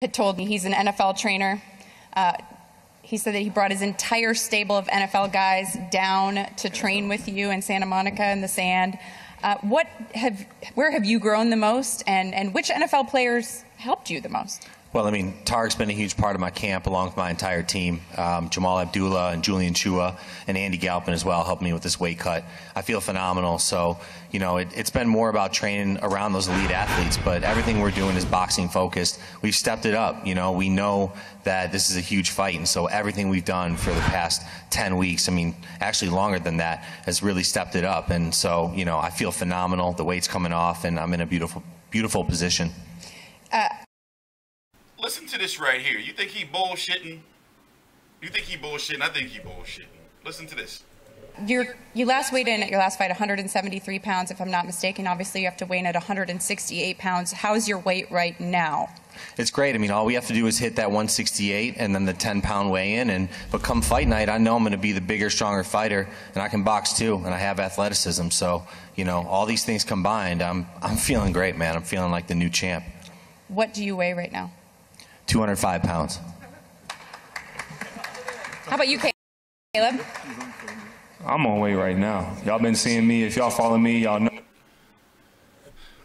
had told me he's an NFL trainer. Uh, he said that he brought his entire stable of NFL guys down to train with you in Santa Monica in the sand. Uh, what have, where have you grown the most, and, and which NFL players helped you the most? Well, I mean, Tarek's been a huge part of my camp along with my entire team. Um, Jamal Abdullah and Julian Chua and Andy Galpin as well helped me with this weight cut. I feel phenomenal. So, you know, it, has been more about training around those elite athletes, but everything we're doing is boxing focused. We've stepped it up. You know, we know that this is a huge fight, and so everything we've done for the past 10 weeks, I mean, actually longer than that, has really stepped it up. And so, you know, I feel phenomenal. The weight's coming off, and I'm in a beautiful, beautiful position. Uh Listen to this right here. You think he bullshitting? You think he bullshitting? I think he bullshitting. Listen to this. You're, you last weighed in at your last fight 173 pounds, if I'm not mistaken. Obviously, you have to weigh in at 168 pounds. How's your weight right now? It's great. I mean, all we have to do is hit that 168 and then the 10 pound weigh in. And but come fight night, I know I'm going to be the bigger, stronger fighter, and I can box too, and I have athleticism. So you know, all these things combined, I'm I'm feeling great, man. I'm feeling like the new champ. What do you weigh right now? 205 pounds. How about you, Caleb? I'm on weight right now. Y'all been seeing me. If y'all follow me, y'all know.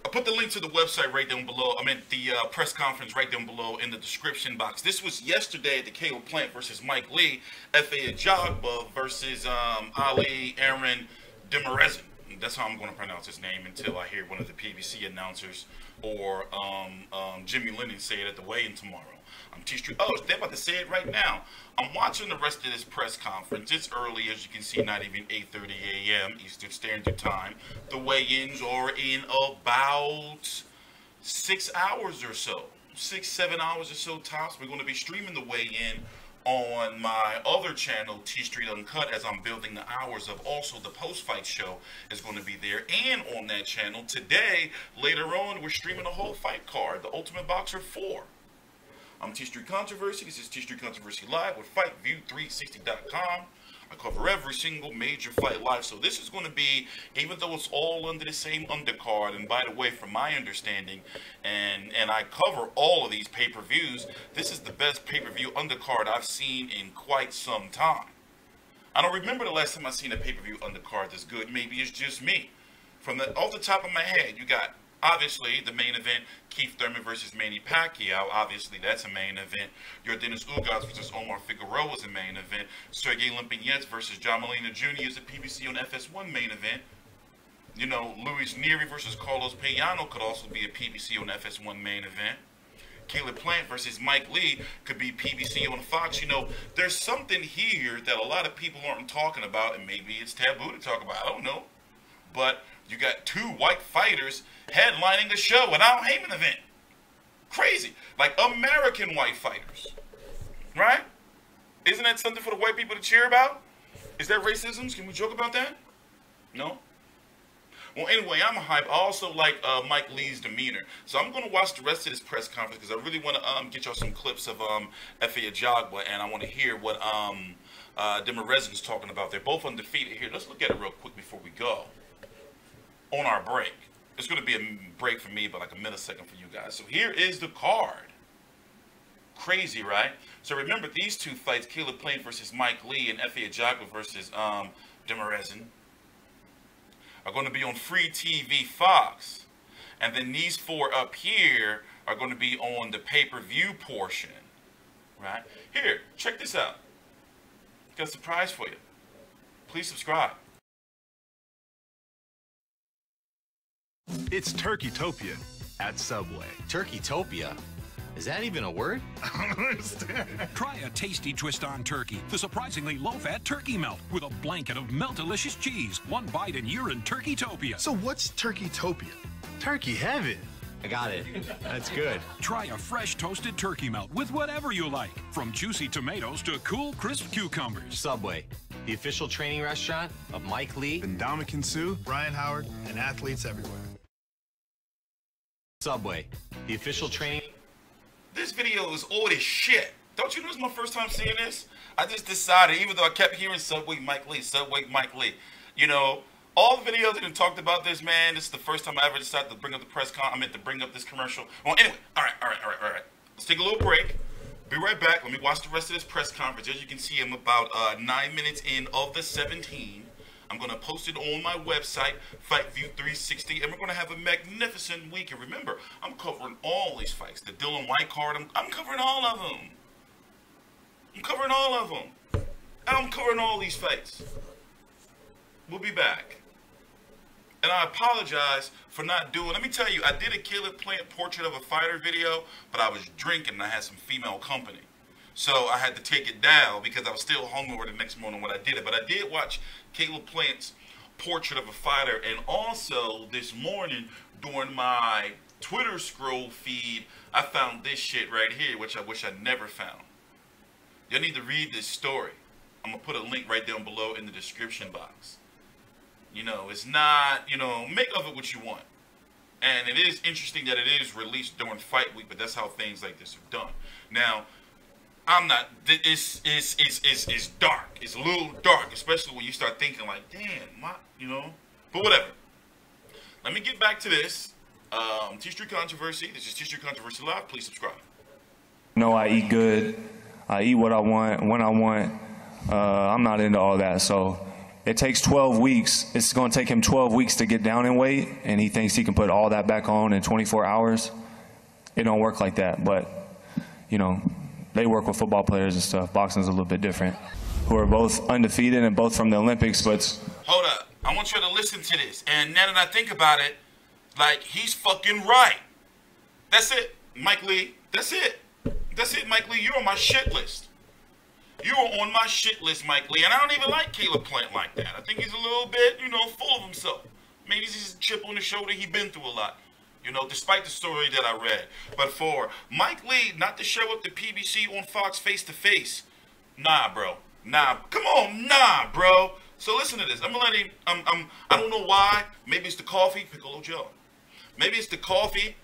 I'll put the link to the website right down below. I mean, the uh, press conference right down below in the description box. This was yesterday at the Caleb Plant versus Mike Lee, Efe Ajagba versus um, Ali Aaron Demirezen. That's how I'm going to pronounce his name until I hear one of the PBC announcers or um, um, Jimmy Lennon say it at the weigh-in tomorrow. I'm T Street. Oh, they're about to say it right now. I'm watching the rest of this press conference. It's early, as you can see, not even 8:30 a.m. Eastern Standard Time. The weigh-ins are in about six hours or so, six seven hours or so tops. We're going to be streaming the weigh-in on my other channel, T Street Uncut, as I'm building the hours of also the post fight show is going to be there. And on that channel today, later on, we're streaming a whole fight card, the Ultimate Boxer 4. I'm T Street Controversy. This is T Street Controversy Live with FightView360.com. I cover every single major fight live. So this is going to be, even though it's all under the same undercard, and by the way, from my understanding, and and I cover all of these pay-per-views, this is the best pay-per-view undercard I've seen in quite some time. I don't remember the last time I seen a pay-per-view undercard that's good. Maybe it's just me. From the off the top of my head, you got Obviously, the main event, Keith Thurman versus Manny Pacquiao. Obviously, that's a main event. Yordenis Ugas versus Omar Figueroa is a main event. Sergey Lipinets versus John Molina Jr. is a PBC on FS1 main event. You know, Luis Nery versus Carlos Payano could also be a PBC on FS1 main event. Caleb Plant versus Mike Lee could be PBC on Fox. You know, there's something here that a lot of people aren't talking about, and maybe it's taboo to talk about. I don't know. But you got two white fighters headlining the show at Al Haymon event. Crazy. Like American white fighters. Right? Isn't that something for the white people to cheer about? Is that racism? Can we joke about that? No? Well, anyway, I'm a hype. I also like uh, Mike Lee's demeanor. So I'm going to watch the rest of this press conference because I really want to um, get y'all some clips of um, Efe Ajagba, and I want to hear what um, uh, talking about. They're both undefeated here. Let's look at it real quick before we go on our break. It's going to be a break for me, but like a millisecond for you guys. So here is the card. Crazy, right? So remember these two fights, Caleb Plant versus Mike Lee and Efe Ajagba versus um, Demirezen, are going to be on free TV Fox. And then these four up here are going to be on the pay-per-view portion, right? Here, check this out. Got a surprise for you. Please subscribe. It's Turkeytopia at Subway. Turkeytopia? Is that even a word? I don't understand. Try a tasty twist on turkey. The surprisingly low-fat turkey melt with a blanket of melt-delicious cheese. One bite and you're in Turkeytopia. So what's Turkeytopia? Turkey heaven. I got it. That's good. Try a fresh toasted turkey melt with whatever you like. From juicy tomatoes to cool, crisp cucumbers. Subway, the official training restaurant of Mike Lee, and Ndamukong Suh, Brian Howard, and athletes everywhere. Subway, the official training. This video is old as shit. Don't you know it's my first time seeing this? I just decided, even though I kept hearing Subway Mike Lee, Subway Mike Lee, you know, all the videos that have talked about this, man, this is the first time I ever decided to bring up the press con. I meant to bring up this commercial. Well, anyway, all right, all right, all right, all right. Let's take a little break. Be right back. Let me watch the rest of this press conference. As you can see, I'm about uh, nine minutes in of the 17. I'm going to post it on my website, FightView360, and we're going to have a magnificent week. And remember, I'm covering all these fights. The Dillian Whyte card, I'm, I'm covering all of them. I'm covering all of them. I'm covering all these fights. We'll be back. And I apologize for not doing. Let me tell you, I did a Caleb Plant portrait of a fighter video, but I was drinking and I had some female company. So I had to take it down because I was still hungover the next morning when I did it. But I did watch Caleb Plant's portrait of a fighter, and also this morning during my Twitter scroll feed, I found this shit right here, which I wish I never found. Y'all need to read this story. I'm gonna put a link right down below in the description box. You know, it's not, you know, make of it what you want. And it is interesting that it is released during fight week, but that's how things like this are done. Now, I'm not. It's it's it's it's, it's dark. It's a little dark, especially when you start thinking like, damn, my, you know. But whatever. Let me get back to this. Um, T Street Controversy. This is T Street Controversy Live. Please subscribe. No, I eat good. I eat what I want when I want. Uh, I'm not into all that. So it takes 12 weeks. It's going to take him 12 weeks to get down in weight, and he thinks he can put all that back on in 24 hours. It don't work like that. But you know, they work with football players and stuff. Boxing's a little bit different. Who are both undefeated and both from the Olympics, but Hold up. I want you to listen to this. And now that I think about it, like he's fucking right. That's it, Mike Lee. That's it. That's it, Mike Lee. You're on my shit list. You are on my shit list, Mike Lee. And I don't even like Caleb Plant like that. I think he's a little bit, you know, full of himself. Maybe he's just a chip on the shoulder. He's been through a lot. You know, despite the story that I read. But for Mike Lee not to show up to PBC on Fox face to face, nah, bro. Nah, come on, nah, bro. So listen to this. I'm gonna let him. I'm. I'm. I don't know why. Maybe it's the coffee, Piccolo Joe. Maybe it's the coffee.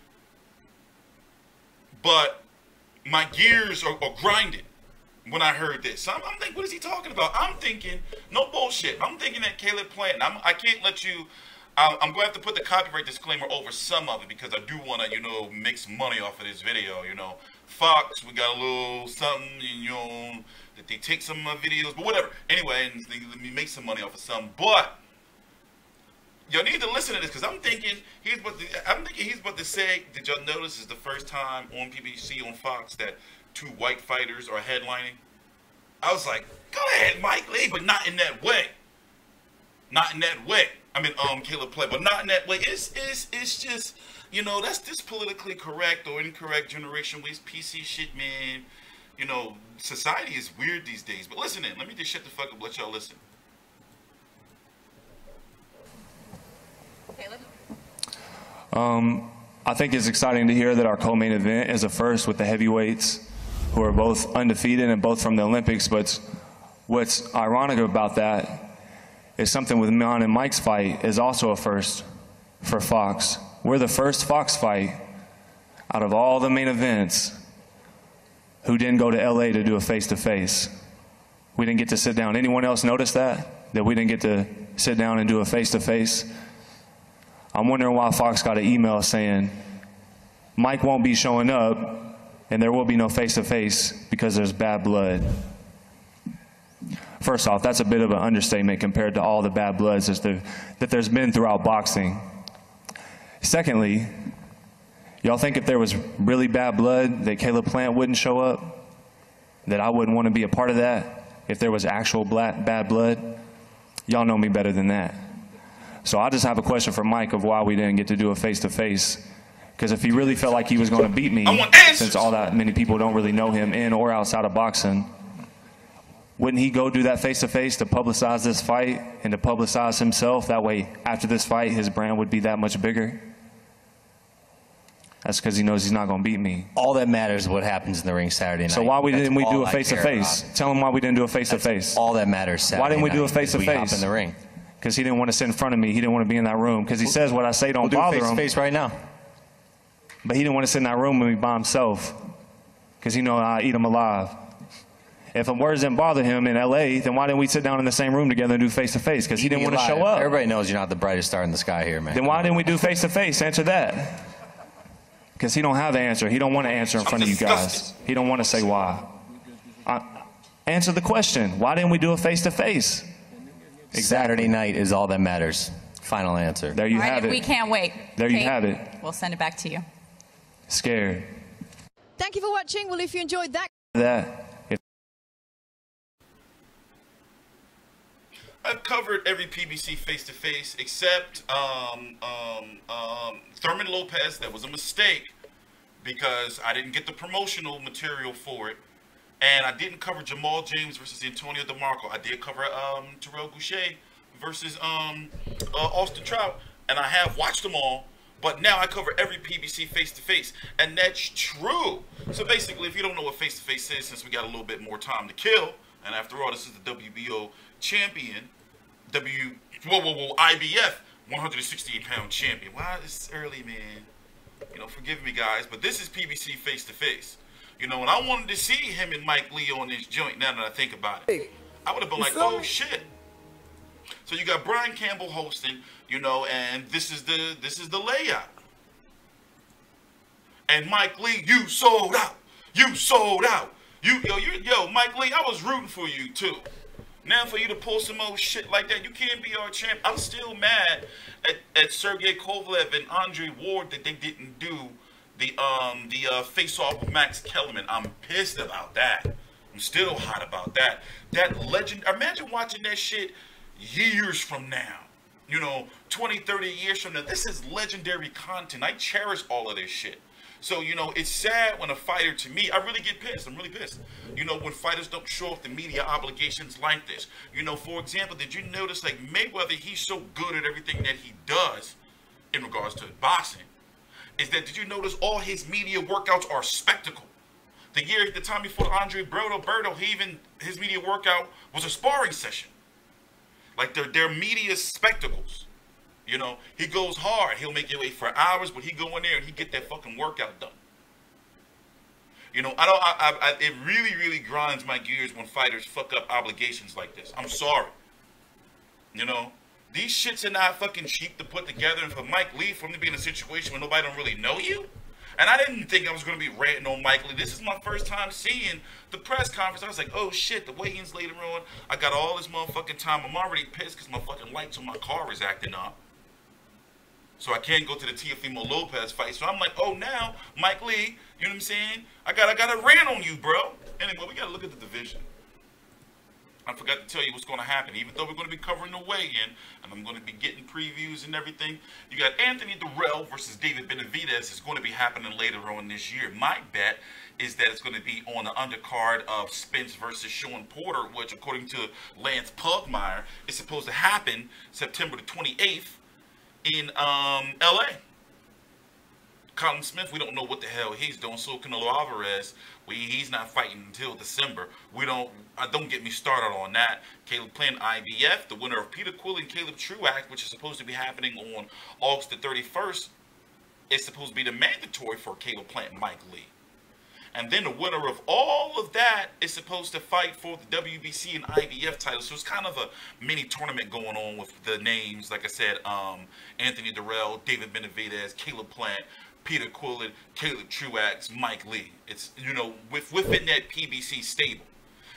But my gears are, are grinding when I heard this. So I'm, I'm thinking, what is he talking about? I'm thinking, no bullshit. I'm thinking that Caleb Plant. I'm, I can't let you. I'm, going to have to put the copyright disclaimer over some of it because I do want to, you know, make some money off of this video. You know, Fox, we got a little something, you know, that they take some of my videos, but whatever. Anyway, and let me make some money off of some. But y'all need to listen to this because I'm thinking he's to, I'm thinking he's about to say, did y'all notice this is the first time on PBC on Fox that two white fighters are headlining? I was like, go ahead, Mike Lee, but not in that way. Not in that way. I mean, um, Caleb Play, but not in that way. It's it's it's just, you know, that's this politically correct or incorrect generation waste PC shit, man. You know, society is weird these days. But listen in. Let me just shut the fuck up. Let y'all listen. Caleb? Um, I think it's exciting to hear that our co-main event is a first with the heavyweights, who are both undefeated and both from the Olympics. But what's ironic about that is something with Mon and Mike's fight is also a first for Fox. We're the first Fox fight out of all the main events who didn't go to LA to do a face-to-face. We didn't get to sit down. Anyone else notice that? That we didn't get to sit down and do a face-to-face? I'm wondering why Fox got an email saying Mike won't be showing up and there will be no face to face because there's bad blood. First off, that's a bit of an understatement compared to all the bad bloods that there- that there's been throughout boxing. Secondly, y'all think if there was really bad blood that Caleb Plant wouldn't show up? That I wouldn't want to be a part of that? If there was actual black, bad blood? Y'all know me better than that. So I just have a question for Mike of why we didn't get to do a face to face. Because if he really felt like he was going to beat me, I want answers. since all that many people don't really know him in or outside of boxing, wouldn't he go do that face to face to publicize this fight and to publicize himself? That way, after this fight, his brand would be that much bigger. That's because he knows he's not going to beat me. All that matters is what happens in the ring Saturday night. So why we That's didn't we do a face to face? Tell him why we didn't do a face to face. All that matters Saturday Why didn't we do a face to is we hop face? in the ring. Because he didn't want to sit in front of me. He didn't want to be in that room. Because he says what I say don't We'll do bother face to him. face right now. But he didn't want to sit in that room with me by himself. Because he know I eat him alive. If the words didn't bother him in L.A., then why didn't we sit down in the same room together and do face to face? Because he didn't want to show up. Everybody knows you're not the brightest star in the sky here, man. Then why didn't we do face to face? Answer that. Because he don't have the answer. He don't want to answer in front of you guys. He don't want to say why. Uh, answer the question. Why didn't we do a face to face? Saturday night is all that matters. Final answer. There you All right, have it. we can't wait. There you have it. We'll send it back to you. Scared. Thank you for watching. Well, if you enjoyed that. That. If I've covered every PBC face to face except um, um, um, Thurman Lopez. That was a mistake because I didn't get the promotional material for it. And I didn't cover Jamal James versus Antonio DeMarco. I did cover um, Terrell Gausha versus um, uh, Austin Trout. And I have watched them all. But now I cover every PBC face to face. And that's true. So basically, if you don't know what face to face is, since we got a little bit more time to kill, and after all, this is the WBO champion, W, whoa, whoa, whoa, IBF 168 pound champion. Why it's early, man? You know, forgive me, guys, but this is PBC face to face. You know, and I wanted to see him and Mike Lee on this joint. Now that I think about it, I would have been like, oh shit. So you got Brian Campbell hosting, you know, and this is the this is the layout. And Mike Lee, you sold out. You sold out. You yo, you yo, Mike Lee, I was rooting for you too. Now for you to pull some old shit like that, you can't be our champ. I'm still mad at, at Sergey Kovalev and Andre Ward that they didn't do the um the uh, face off with Max Kellerman. I'm pissed about that. I'm still hot about that. That legend. Imagine watching that shit years from now. You know, 20, 30 years from now. This is legendary content. I cherish all of this shit. So, you know, it's sad when a fighter, to me, I really get pissed. I'm really pissed. You know, when fighters don't show up the media obligations like this. You know, for example, did you notice, like, Mayweather, he's so good at everything that he does in regards to boxing, is that, did you notice all his media workouts are spectacle? The year, the time before Andre Berto, Berto, he even, his media workout was a sparring session. Like, they're, they're media spectacles. You know, he goes hard. He'll make you wait for hours, but he go in there and he get that fucking workout done. You know, I don't. I, I, it really, really grinds my gears when fighters fuck up obligations like this. I'm sorry. You know, these shits are not fucking cheap to put together. And for Mike Lee, for him to be in a situation where nobody don't really know you, and I didn't think I was gonna be ranting on Mike Lee. This is my first time seeing the press conference. I was like, oh shit, the weigh-ins later on. I got all this motherfucking time. I'm already pissed because my fucking lights on my car is acting up. So I can't go to the Teofimo Lopez fight. So I'm like, oh now, Mike Lee, you know what I'm saying? I got I got a rant on you, bro. Anyway, we gotta look at the division. I forgot to tell you what's gonna happen. Even though we're gonna be covering the weigh-in, and I'm gonna be getting previews and everything, you got Anthony Dirrell versus David Benavidez is gonna be happening later on this year. My bet is that it's gonna be on the undercard of Spence versus Shawn Porter, which according to Lance Pugmire, is supposed to happen September the 28th in um, LA. Callum Smith, we don't know what the hell he's doing. So Canelo Alvarez, we he's not fighting until December. We don't. Uh, don't get me started on that. Caleb Plant, IBF, the winner of Peter Quill and Caleb Truax, which is supposed to be happening on August the 31st, is supposed to be the mandatory for Caleb Plant and Mike Lee. And then the winner of all of that is supposed to fight for the WBC and IBF titles. So it's kind of a mini tournament going on with the names, like I said, um, Anthony Dirrell, David Benavidez, Caleb Plant, Peter Quillin, Caleb Truax, Mike Lee. It's, you know, with, within that PBC stable.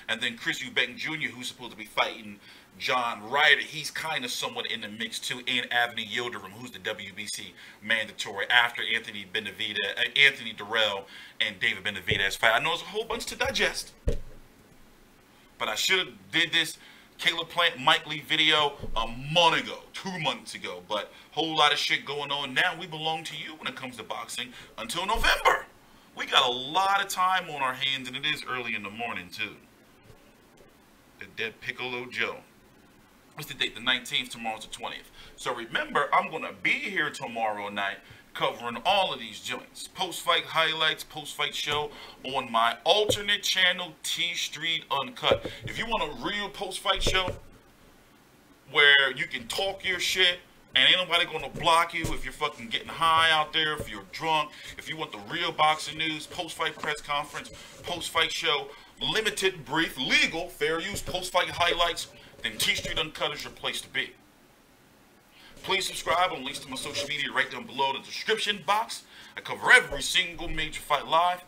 And then Chris Eubank Jr., who's supposed to be fighting John Ryder, he's kind of somewhat in the mix too, and Anthony Yildirim, who's the WBC mandatory after Anthony Benavidez, uh, Anthony Dirrell, and David Benavidez fight. I know it's a whole bunch to digest, but I should have did this Caleb Plant Mike Lee video a month ago, two months ago. But whole lot of shit going on now. We belong to you when it comes to boxing until November. We got a lot of time on our hands, and it is early in the morning too. The dead Piccolo Joe. What's the date? The 19th. Tomorrow's the 20th. So remember, I'm going to be here tomorrow night covering all of these joints. Post-fight highlights, post-fight show on my alternate channel, T Street Uncut. If you want a real post-fight show where you can talk your shit and ain't nobody gonna block you if you're fucking getting high out there, if you're drunk, if you want the real boxing news, post-fight press conference, post-fight show, limited, brief, legal, fair use, post-fight highlights, then T Street Uncut is your place to be. Please subscribe on links to my social media right down below the description box. I cover every single major fight live.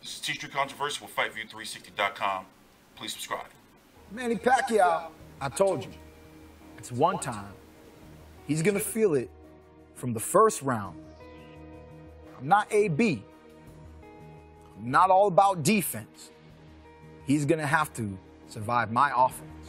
This is T Street Controversy with FightView360.com. Please subscribe. Manny Pacquiao, I told you, it's one time. He's gonna feel it from the first round. I'm not AB. I'm not all about defense. He's gonna have to survive my offense.